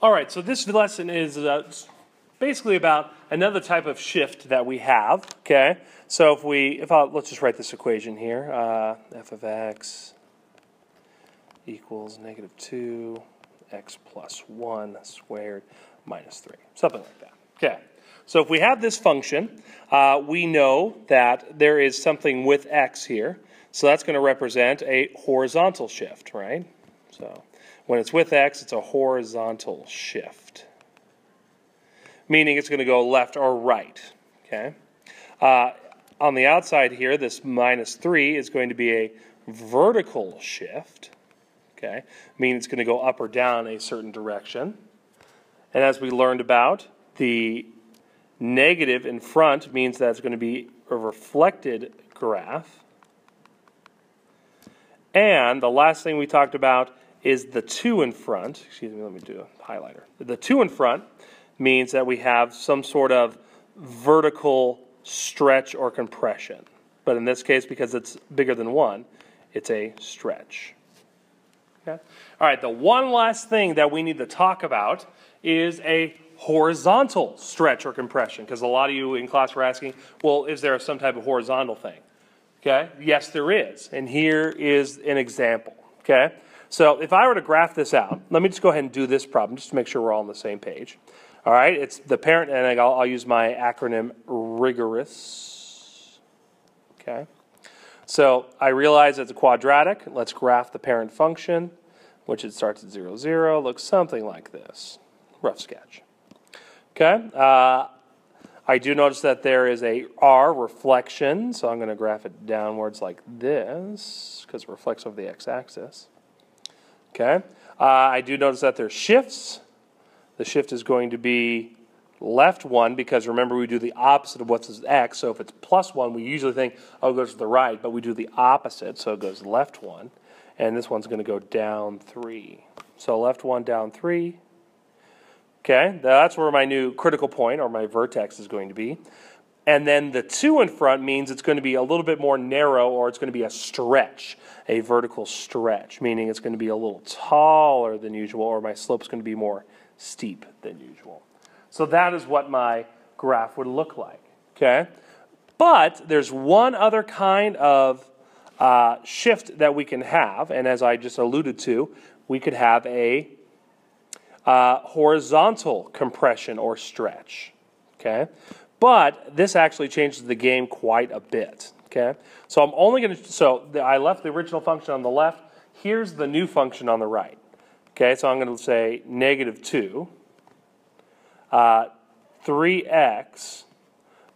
All right, so this lesson is uh, basically about another type of shift that we have. Okay, so if we, if I let's just write this equation here: uh, f of x equals negative two x plus one squared minus three, something like that. Okay, so if we have this function, uh, we know that there is something with x here, so that's going to represent a horizontal shift, right? So when it's with x, it's a horizontal shift, meaning it's going to go left or right. Okay. Uh, on the outside here, this minus 3 is going to be a vertical shift. Okay, meaning it's going to go up or down a certain direction. And as we learned about, the negative in front means that it's going to be a reflected graph. And the last thing we talked about is the 2 in front. Excuse me, let me do a highlighter. The 2 in front means that we have some sort of vertical stretch or compression. But in this case, because it's bigger than 1, it's a stretch. Okay? All right, the one last thing that we need to talk about is a horizontal stretch or compression, because a lot of you in class were asking, well, is there some type of horizontal thing? Okay, yes, there is. And here is an example. Okay, so if I were to graph this out, let me just go ahead and do this problem just to make sure we're all on the same page. All right, it's the parent, and I'll, I'll use my acronym rigorous. Okay, so I realize it's a quadratic. Let's graph the parent function, which it starts at 0, 0, looks something like this. Rough sketch. Okay, uh, I do notice that there is a R reflection, so I'm going to graph it downwards like this because it reflects over the x-axis. Okay, uh, I do notice that there's shifts. The shift is going to be left 1 because remember we do the opposite of what's x, so if it's plus 1 we usually think, oh it goes to the right, but we do the opposite, so it goes left 1. And this one's going to go down 3. So left 1, down 3, Okay, that's where my new critical point or my vertex is going to be. And then the 2 in front means it's going to be a little bit more narrow or it's going to be a stretch, a vertical stretch, meaning it's going to be a little taller than usual or my slope's going to be more steep than usual. So that is what my graph would look like. Okay, but there's one other kind of uh, shift that we can have, and as I just alluded to, we could have a uh, horizontal compression or stretch. Okay, but this actually changes the game quite a bit. Okay, so I'm only going to so the, I left the original function on the left. Here's the new function on the right. Okay, so I'm going to say negative two, uh, three x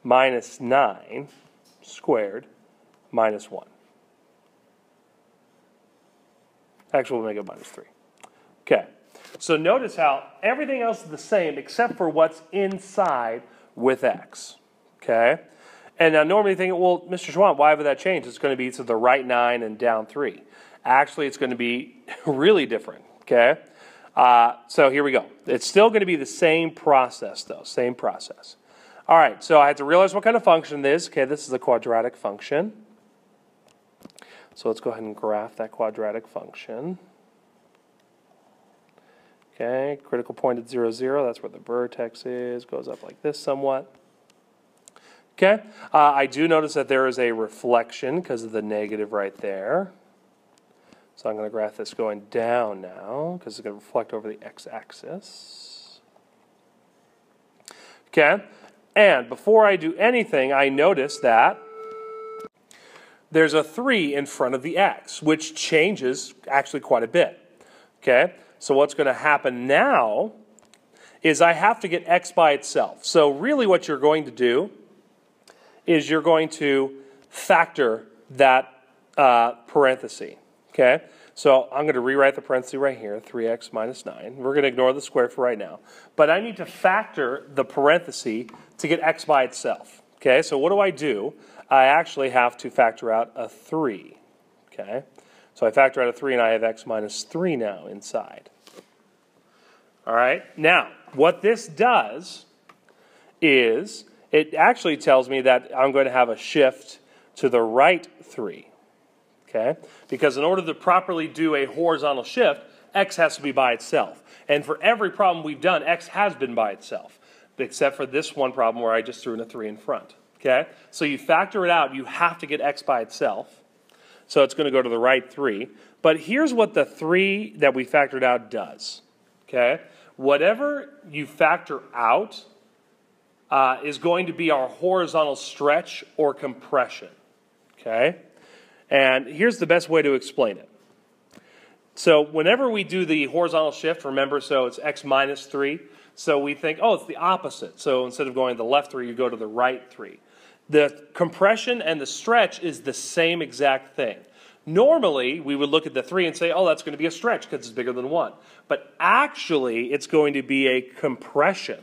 minus nine squared minus one. Actually, we'll make it minus three. Okay. So notice how everything else is the same except for what's inside with x. Okay? And now normally you think, well, Mr. Schwandt, why would that change? It's going to be to the right 9 and down 3. Actually, it's going to be really different. Okay? Uh, so here we go. It's still going to be the same process, though. Same process. All right, so I had to realize what kind of function this is. Okay, this is a quadratic function. So let's go ahead and graph that quadratic function. Okay, critical point at 0, 0, that's where the vertex is, goes up like this somewhat. Okay, uh, I do notice that there is a reflection because of the negative right there. So I'm going to graph this going down now because it's going to reflect over the x-axis. Okay, and before I do anything, I notice that there's a 3 in front of the x, which changes actually quite a bit. Okay, so what's going to happen now is I have to get x by itself. So really what you're going to do is you're going to factor that uh, parenthesis. Okay? So I'm going to rewrite the parenthesis right here, 3x minus 9. We're going to ignore the square for right now. But I need to factor the parenthesis to get x by itself. Okay, so what do I do? I actually have to factor out a 3. Okay, so I factor out a 3 and I have x minus 3 now inside. All right. Now, what this does is it actually tells me that I'm going to have a shift to the right 3. Okay? Because in order to properly do a horizontal shift, x has to be by itself. And for every problem we've done, x has been by itself, except for this one problem where I just threw in a 3 in front. Okay? So you factor it out, you have to get x by itself. So it's going to go to the right 3. But here's what the 3 that we factored out does. Okay? Whatever you factor out uh, is going to be our horizontal stretch or compression. Okay? And here's the best way to explain it. So whenever we do the horizontal shift, remember, so it's x minus 3. So we think, oh, it's the opposite. So instead of going to the left 3, you go to the right 3. The compression and the stretch is the same exact thing. Normally, we would look at the 3 and say, oh, that's going to be a stretch because it's bigger than 1. But actually, it's going to be a compression.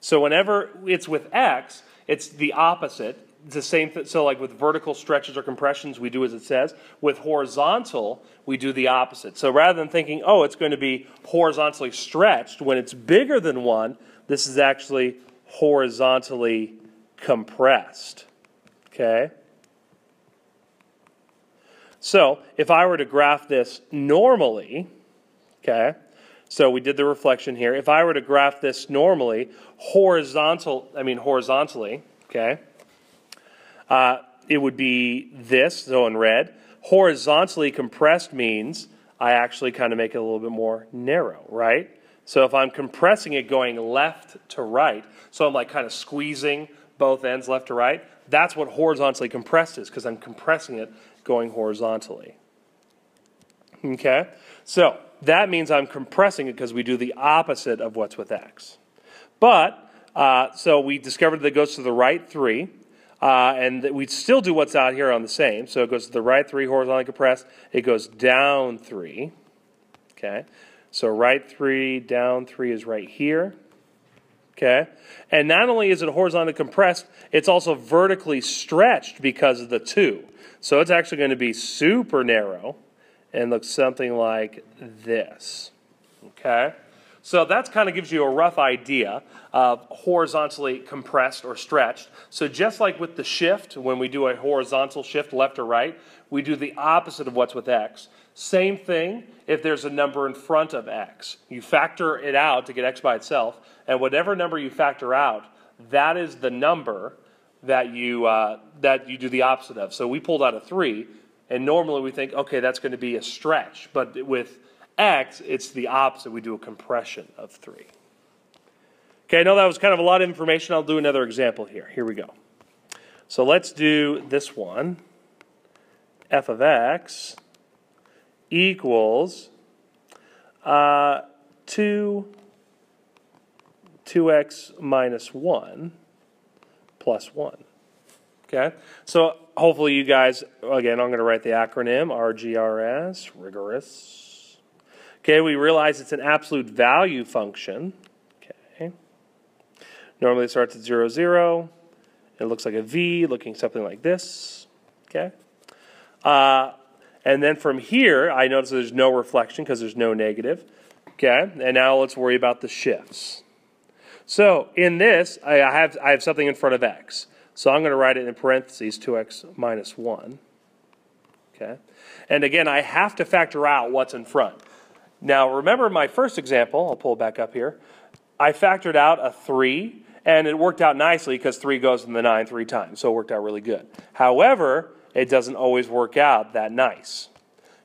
So whenever it's with x, it's the opposite. It's the same. Th- so like with vertical stretches or compressions, we do as it says. With horizontal, we do the opposite. So rather than thinking, oh, it's going to be horizontally stretched when it's bigger than one, this is actually horizontally compressed. Okay. So if I were to graph this normally, okay, so we did the reflection here. If I were to graph this normally, horizontal, I mean horizontally, okay, uh, it would be this, so in red. Horizontally compressed means I actually kind of make it a little bit more narrow, right? So if I'm compressing it going left to right, so I'm like kind of squeezing both ends left to right, that's what horizontally compressed is because I'm compressing it going horizontally. Okay? So that means I'm compressing it because we do the opposite of what's with x. But, uh, so we discovered that it goes to the right 3, uh, and we still do what's out here on the same. So it goes to the right 3, horizontally compressed. It goes down 3. Okay? So right 3, down 3 is right here. Okay? And not only is it horizontally compressed, it's also vertically stretched because of the 2. So it's actually going to be super narrow and looks something like this. Okay? So that kind of gives you a rough idea of horizontally compressed or stretched. So just like with the shift, when we do a horizontal shift left or right, we do the opposite of what's with x. Same thing if there's a number in front of x. You factor it out to get x by itself, and whatever number you factor out, that is the number that you, uh, that you do the opposite of. So we pulled out a 3, and normally we think, okay, that's going to be a stretch. But with x, it's the opposite. We do a compression of 3. Okay, I know that was kind of a lot of information. I'll do another example here. Here we go. So let's do this one. f of x equals uh, 2, 2x minus 1 plus 1. Okay, so hopefully you guys, again, I'm going to write the acronym RGRS, rigorous. Okay, we realize it's an absolute value function. Okay, normally it starts at 0, 0. It looks like a V, looking something like this. Okay, uh, and then from here, I notice there's no reflection because there's no negative. Okay, and now let's worry about the shifts. So in this, I have, I have something in front of x. So I'm going to write it in parentheses 2x minus 1. Okay? And again, I have to factor out what's in front. Now, remember my first example, I'll pull back up here. I factored out a 3, and it worked out nicely because 3 goes in the 9 three times, so it worked out really good. However, it doesn't always work out that nice.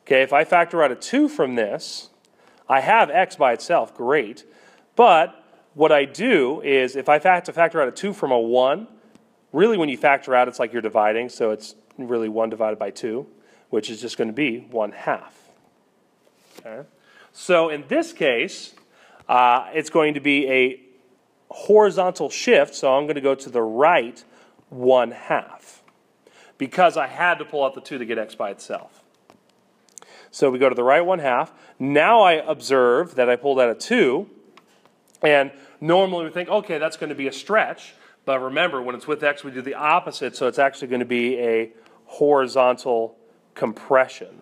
Okay, if I factor out a 2 from this, I have x by itself, great. But what I do is if I have to factor out a 2 from a 1, really when you factor out, it's like you're dividing, so it's really 1 divided by 2, which is just going to be 1 half. Okay? So in this case, uh, it's going to be a horizontal shift, so I'm going to go to the right 1 half because I had to pull out the 2 to get x by itself. So we go to the right 1 half. Now I observe that I pulled out a 2, and normally we think, okay, that's going to be a stretch. But remember, when it's with x, we do the opposite, so it's actually going to be a horizontal compression.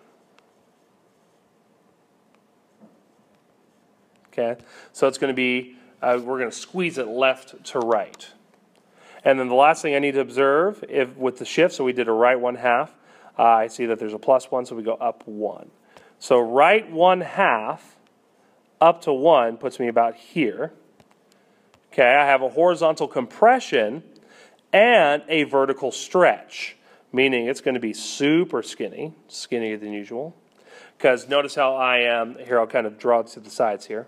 Okay, so it's going to be, uh, we're going to squeeze it left to right. And then the last thing I need to observe, if with the shift, so we did a right one half, uh, I see that there's a plus one, so we go up one. So right 1 half up to 1 puts me about here. Okay, I have a horizontal compression and a vertical stretch, meaning it's going to be super skinny, skinnier than usual. Because notice how I am, here I'll kind of draw it to the sides here.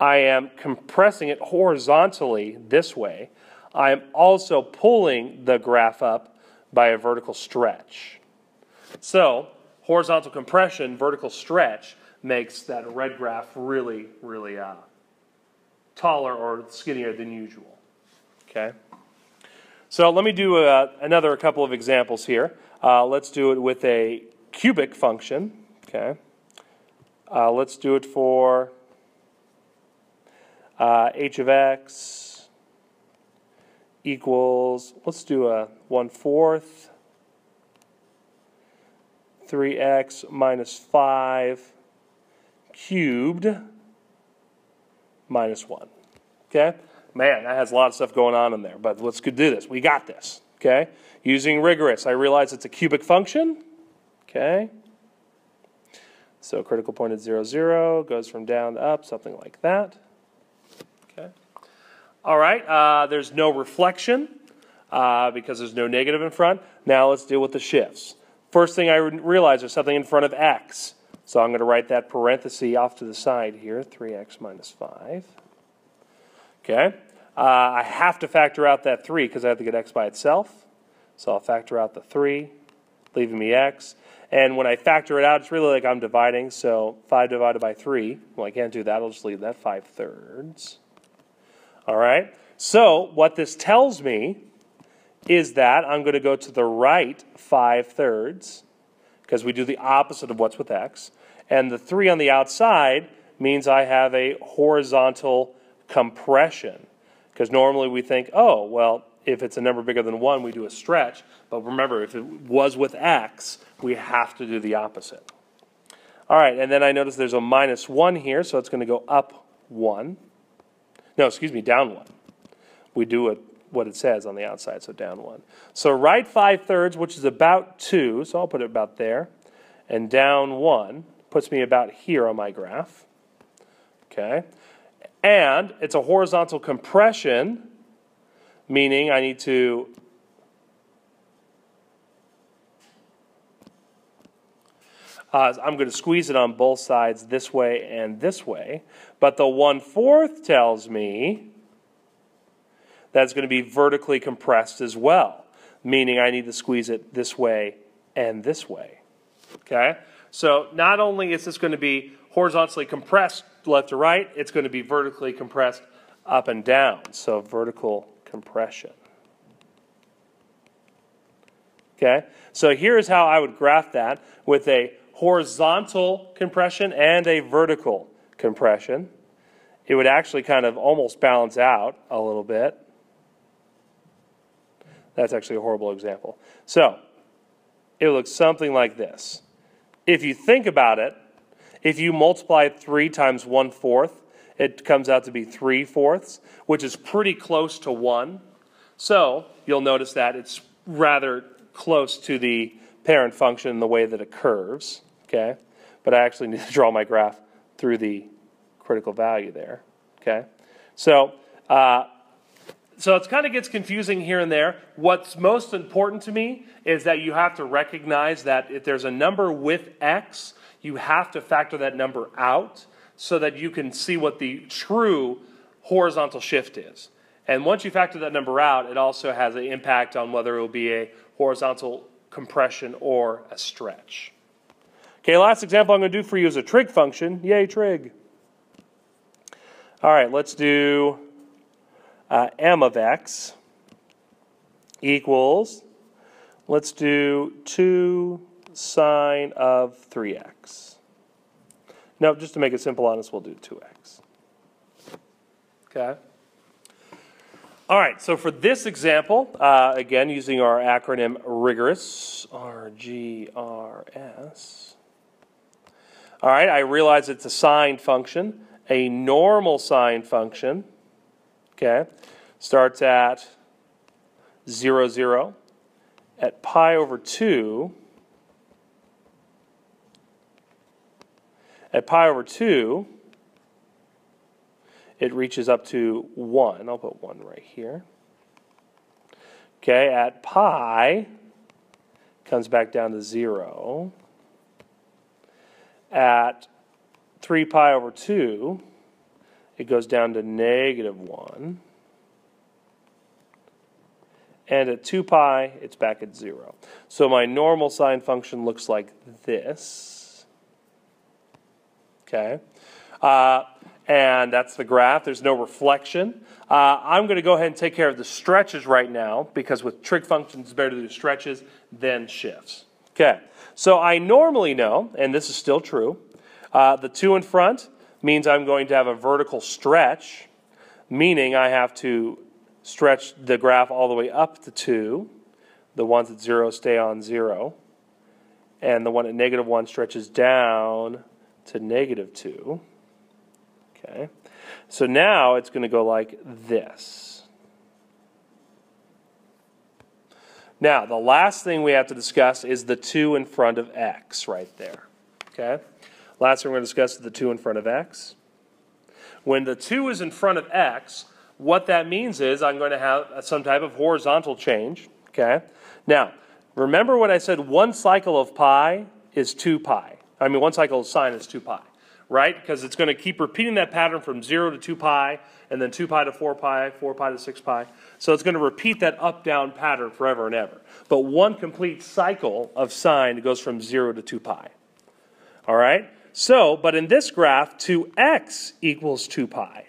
I am compressing it horizontally this way. I am also pulling the graph up by a vertical stretch. So, horizontal compression, vertical stretch makes that red graph really, really uh, taller or skinnier than usual. Okay? So let me do a, another couple of examples here. Uh, let's do it with a cubic function. Okay? Uh, let's do it for uh, h of x equals, let's do a 1 fourth, 3x minus 5 cubed minus 1. Okay? Man, that has a lot of stuff going on in there, but let's do this. We got this. Okay? Using rigorous, I realize it's a cubic function. Okay? So critical point at 0, 0 goes from down to up, something like that. All right, uh, there's no reflection uh, because there's no negative in front. Now let's deal with the shifts. First thing I realize there's something in front of x. So I'm going to write that parenthesis off to the side here, 3x minus 5. Okay. Uh, I have to factor out that 3 because I have to get x by itself. So I'll factor out the 3, leaving me x. And when I factor it out, it's really like I'm dividing. So 5 divided by 3, well, I can't do that. I'll just leave that 5 thirds. All right. So what this tells me is that I'm going to go to the right 5 thirds because we do the opposite of what's with x. And the 3 on the outside means I have a horizontal compression. Because normally we think, oh, well, if it's a number bigger than 1, we do a stretch. But remember, if it was with x, we have to do the opposite. All right, and then I notice there's a minus 1 here, so it's going to go up 1. No, excuse me, down 1. We do what it says on the outside, so down 1. So right 5 thirds, which is about 2, so I'll put it about there, and down 1 puts me about here on my graph. Okay, and it's a horizontal compression, meaning I need to Uh, I'm going to squeeze it on both sides this way and this way. But the 1 fourth tells me that's going to be vertically compressed as well, meaning I need to squeeze it this way and this way. Okay? So not only is this going to be horizontally compressed left to right, it's going to be vertically compressed up and down. So vertical compression. Okay? So here's how I would graph that with a horizontal compression and a vertical compression. It would actually kind of almost balance out a little bit. That's actually a horrible example. So, it looks something like this. If you think about it, if you multiply 3 times 1 fourth, it comes out to be 3 fourths, which is pretty close to 1. So, you'll notice that it's rather close to the parent function in the way that it curves okay? But I actually need to draw my graph through the critical value there, okay? So, uh, so it kind of gets confusing here and there. What's most important to me is that you have to recognize that if there's a number with x, you have to factor that number out so that you can see what the true horizontal shift is. And once you factor that number out, it also has an impact on whether it will be a horizontal compression or a stretch. Okay, last example I'm going to do for you is a trig function. Yay, trig. All right, let's do uh, m of x equals, let's do 2 sine of 3x. Now, just to make it simple on us, we'll do 2x. Okay. All right, so for this example, uh, again, using our acronym RIGOROUS, R-G-R-S, all right, I realize it's a sine function, a normal sine function, okay, starts at 0, 0. At pi over 2, At pi over 2, it reaches up to 1. I'll put 1 right here. Okay, at pi, comes back down to 0. At 3 pi over 2, it goes down to negative 1. And at 2 pi, it's back at 0. So my normal sine function looks like this. Okay. Uh, and that's the graph. There's no reflection. Uh, I'm going to go ahead and take care of the stretches right now because with trig functions, it's better to do stretches than shifts. Okay, so I normally know, and this is still true, uh, the 2 in front means I'm going to have a vertical stretch, meaning I have to stretch the graph all the way up to 2. The ones at 0 stay on 0. And the one at negative 1 stretches down to negative 2. Okay. So now it's going to go like this. Now, the last thing we have to discuss is the 2 in front of x right there. Okay? Last thing we're going to discuss is the 2 in front of x. When the 2 is in front of x, what that means is I'm going to have some type of horizontal change. Okay? Now, remember when I said one cycle of pi is 2 pi. I mean, one cycle of sine is 2 pi right? Because it's going to keep repeating that pattern from 0 to 2 pi, and then 2 pi to 4 pi, 4 pi to 6 pi. So it's going to repeat that up down pattern forever and ever. But one complete cycle of sine goes from 0 to 2 pi. All right? So, but in this graph, 2x equals 2 pi.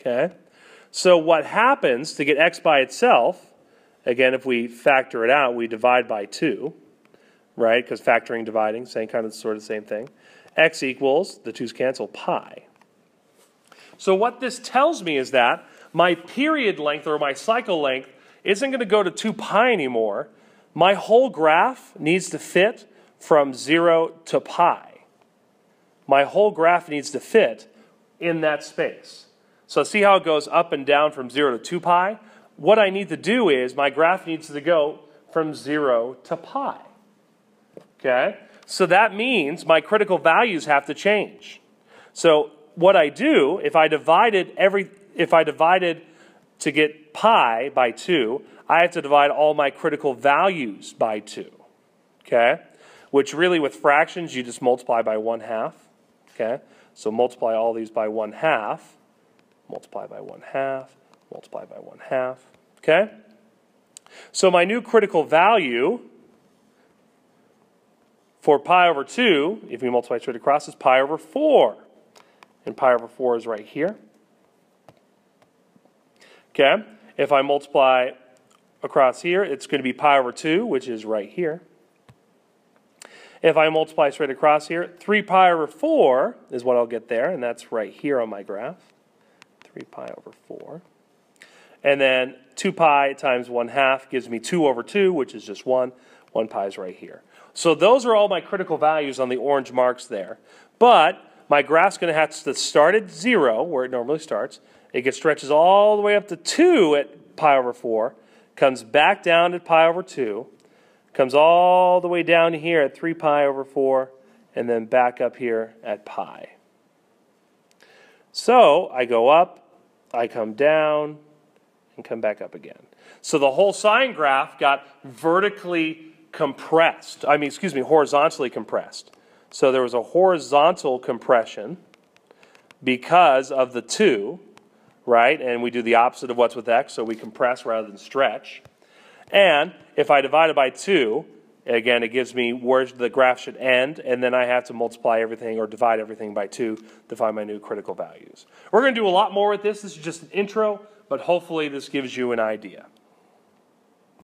Okay? So what happens to get x by itself, again, if we factor it out, we divide by 2, right? Because factoring, dividing, same kind of sort of same thing x equals, the 2's cancel, pi. So what this tells me is that my period length or my cycle length isn't going to go to 2 pi anymore. My whole graph needs to fit from 0 to pi. My whole graph needs to fit in that space. So see how it goes up and down from 0 to 2 pi? What I need to do is my graph needs to go from 0 to pi. Okay? So that means my critical values have to change. So what I do, if I divided every, if I divided to get pi by 2, I have to divide all my critical values by 2. Okay? Which really with fractions, you just multiply by 1 half. Okay? So multiply all these by 1 half. Multiply by 1 half. Multiply by 1 half. Okay? So my new critical value for pi over 2, if we multiply straight across, is pi over 4. And pi over 4 is right here. Okay? If I multiply across here, it's going to be pi over 2, which is right here. If I multiply straight across here, 3 pi over 4 is what I'll get there, and that's right here on my graph. 3 pi over 4. And then 2 pi times 1 half gives me 2 over 2, which is just 1. 1 pi is right here. So those are all my critical values on the orange marks there. But my graph's going to have to start at 0, where it normally starts. It gets stretches all the way up to 2 at pi over 4, comes back down at pi over 2, comes all the way down here at 3 pi over 4, and then back up here at pi. So I go up, I come down, and come back up again. So the whole sine graph got vertically compressed. I mean, excuse me, horizontally compressed. So there was a horizontal compression because of the 2, right? And we do the opposite of what's with x, so we compress rather than stretch. And if I divide it by 2, again, it gives me where the graph should end, and then I have to multiply everything or divide everything by 2 to find my new critical values. We're going to do a lot more with this. This is just an intro, but hopefully this gives you an idea.